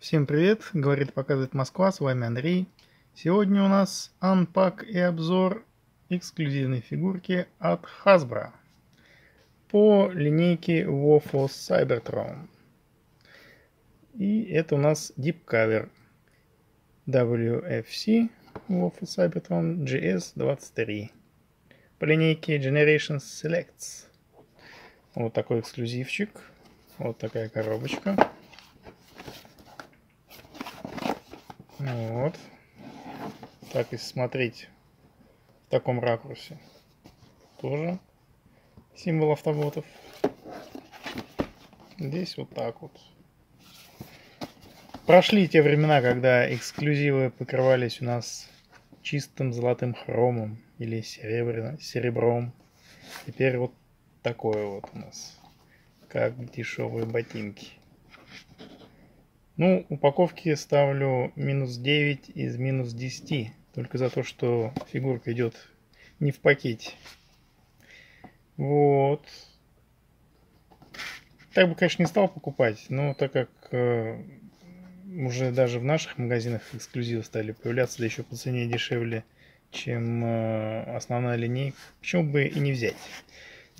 Всем привет, говорит показывает Москва, с вами Андрей. Сегодня у нас анпак и обзор эксклюзивной фигурки от Hasbro по линейке Waffle Cybertron. И это у нас Deep Cover WFC Waffle Cybertron GS23 по линейке Generations Selects. Вот такой эксклюзивчик, вот такая коробочка. Вот. Так, если смотреть в таком ракурсе, тоже символ автоботов. Здесь вот так вот. Прошли те времена, когда эксклюзивы покрывались у нас чистым золотым хромом или серебром. Теперь вот такое вот у нас, как дешевые ботинки. Ну, упаковки ставлю минус 9 из минус 10. Только за то, что фигурка идет не в пакете. Вот. Так бы, конечно, не стал покупать, но так как э, уже даже в наших магазинах эксклюзивы стали появляться, да еще по цене дешевле, чем э, основная линейка, почему бы и не взять.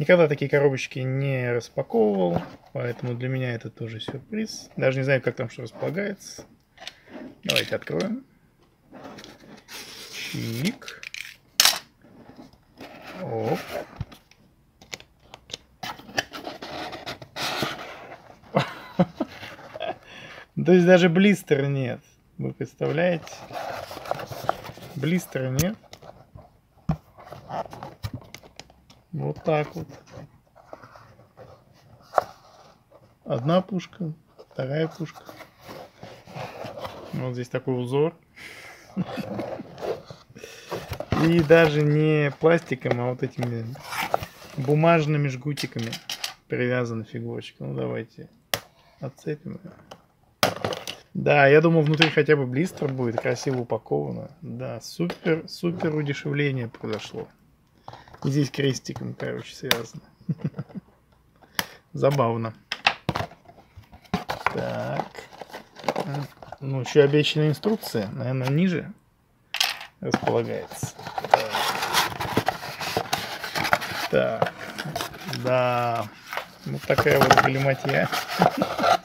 Никогда такие коробочки не распаковывал, поэтому для меня это тоже сюрприз. Даже не знаю, как там что располагается. Давайте откроем. Чик. Оп. То есть даже блистера нет. Вы представляете? Блистера нет. Вот так вот. Одна пушка, вторая пушка. Вот здесь такой узор. И даже не пластиком, а вот этими бумажными жгутиками привязана фигурочка. Ну давайте отцепим ее. Да, я думал внутри хотя бы блистер будет красиво упаковано. Да, супер, супер удешевление произошло. Здесь крестиком, короче, связано. Забавно. Так. Ну, еще обещанная инструкция, наверное, ниже располагается. Так. Да. Вот такая вот галиматья.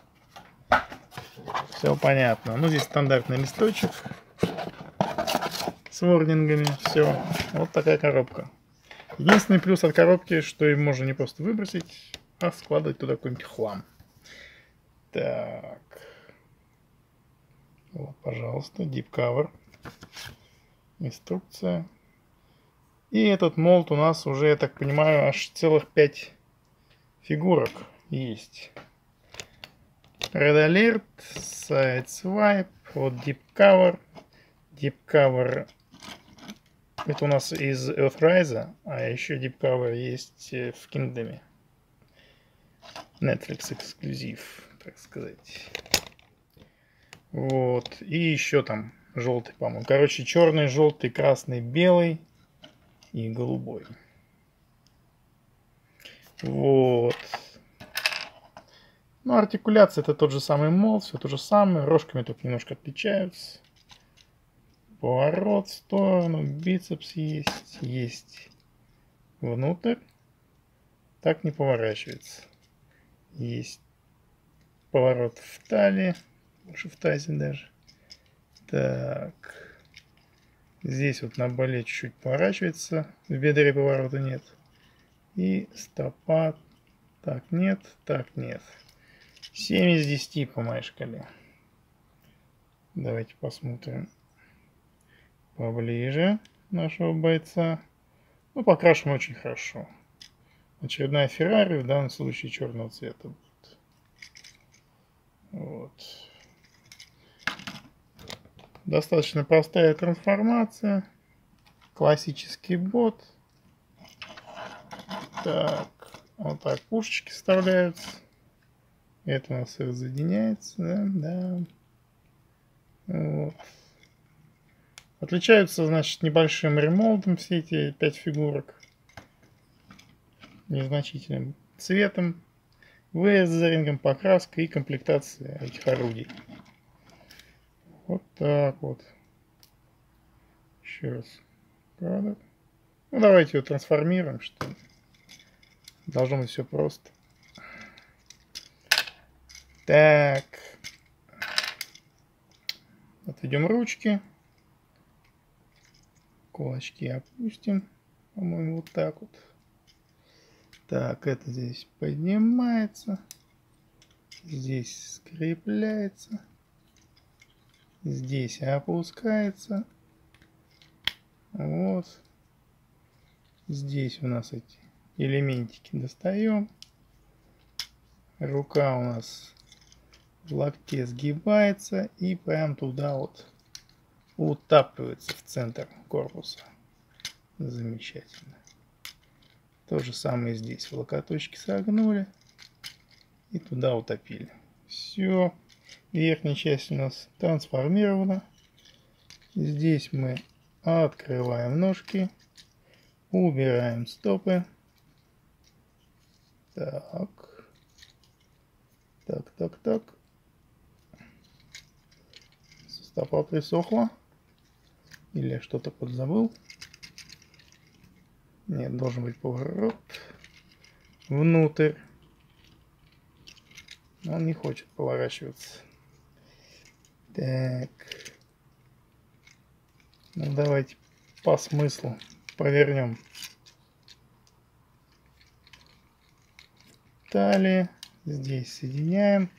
Все понятно. Ну, здесь стандартный листочек с ворнингами. Все. Вот такая коробка. Единственный плюс от коробки, что им можно не просто выбросить, а складывать туда какой-нибудь хлам. Так. Вот, пожалуйста, Deep Cover. Инструкция. И этот молд у нас уже, я так понимаю, аж целых 5 фигурок есть. Red Alert, Side Swipe, вот Deep Cover. Deep Cover это у нас из Earthrise, а еще Deep Cover есть э, в Kingdom. Netflix эксклюзив, так сказать. Вот. И еще там желтый, по-моему. Короче, черный, желтый, красный, белый и голубой. Вот. Ну, артикуляция это тот же самый мол, все то же самое. Рожками только немножко отличаются. Поворот в сторону, бицепс есть, есть внутрь. Так не поворачивается. Есть поворот в талии, больше в тазе даже. Так. Здесь вот на боле чуть-чуть поворачивается, в бедре поворота нет. И стопа. Так, нет, так, нет. 7 из 10 по моей шкале. Давайте посмотрим поближе нашего бойца. Ну, покрашен очень хорошо. Очередная Феррари, в данном случае черного цвета будет. Вот. Достаточно простая трансформация. Классический бот. Так, вот так пушечки вставляются. Это у нас разъединяется, да, да. Вот. Отличаются, значит, небольшим ремолдом все эти пять фигурок. Незначительным цветом, везерингом, покраской и комплектацией этих орудий. так вот. Еще раз. Продукт. Ну, давайте ее трансформируем, что. Должно быть все просто. Так. Отведем ручки. Кулачки опустим. По-моему, вот так вот. Так, это здесь поднимается. Здесь скрепляется. Здесь опускается. Вот. Здесь у нас эти элементики достаем. Рука у нас в локте сгибается и прям туда вот утапливается в центр корпуса. Замечательно. То же самое здесь. В локоточки согнули и туда утопили. Все. Верхняя часть у нас трансформирована. Здесь мы открываем ножки. Убираем стопы. Так. Так, так, так. Стопа присохла. Или что-то подзабыл. Нет, должен быть поворот. Внутрь. Он не хочет поворачиваться. Так. Ну давайте по смыслу провернем. Талия. Здесь соединяем.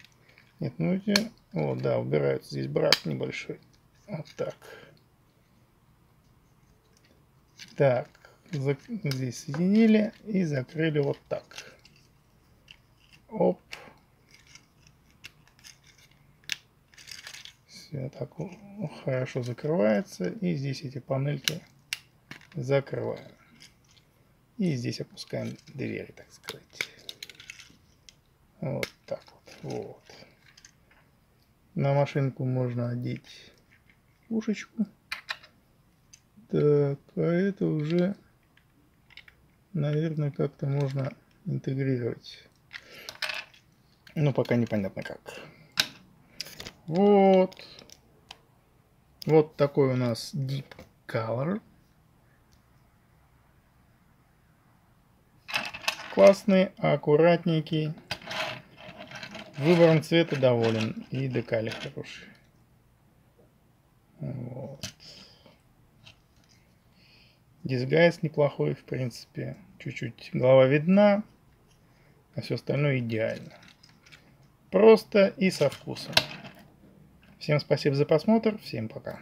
Нет, ну. О, да, убираются. Здесь брак небольшой. Вот так. Так. Здесь соединили и закрыли вот так. Оп. Все так хорошо закрывается. И здесь эти панельки закрываем. И здесь опускаем двери, так сказать. Вот так вот. вот. На машинку можно одеть пушечку. Так, а это уже, наверное, как-то можно интегрировать. Но пока непонятно как. Вот. Вот такой у нас Deep Color. Классный, аккуратненький. Выбором цвета доволен. И декали хорошие. Вот. Дисгайз неплохой, в принципе. Чуть-чуть голова видна, а все остальное идеально. Просто и со вкусом. Всем спасибо за просмотр. Всем пока.